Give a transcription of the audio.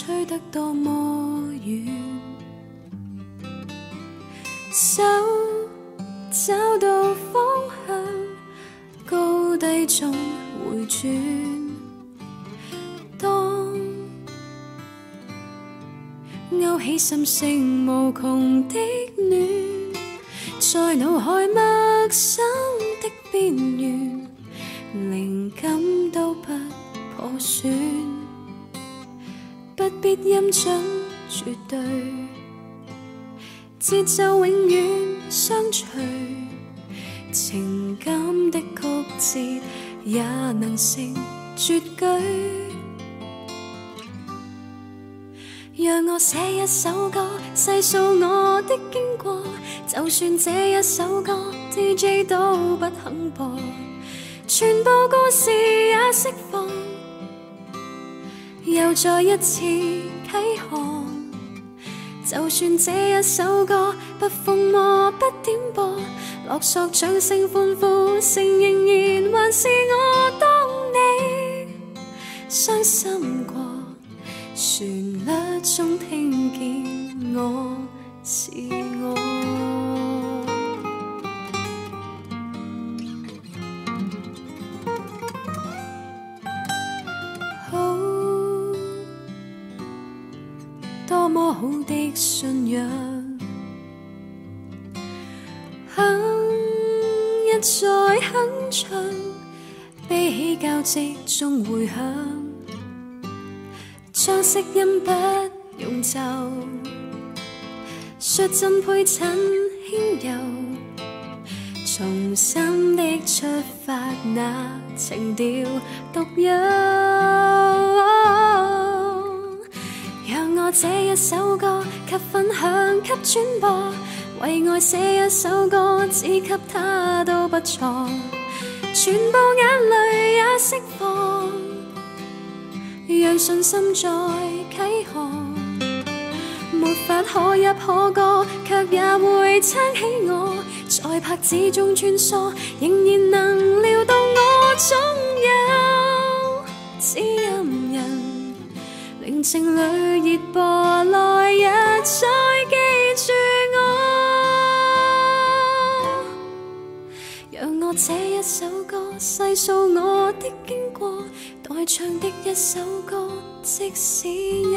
吹得多么远，手找到方向，高低中回转。当勾起心声无穷的暖，在脑海陌生的边缘，灵感都不破损，必音准绝对，节奏永远相随，情感的曲折也能成绝句。让我写一首歌，细数我的经过。就算这一首歌 DJ 都不肯播，全部故事也释放，又再一次启航。就算这一首歌不疯魔不点播，落索掌声欢呼声仍然还是我。当你伤心过。旋律中听见我多么好的信仰，哼一再哼唱，悲喜交织中回响。将色音不用就，率真配衬轻柔，重新的出发那情调独有。我这一首歌给分享给转播，为爱写一首歌，只给他都不错，全部眼泪也释放。让信心再启航，没法可泣可歌，却也会撑起我。在拍子中穿梭，仍然能撩动我。总有情里热播，来日再记住我。让我这一首歌，细数我的经过。代唱的一首歌，即使一。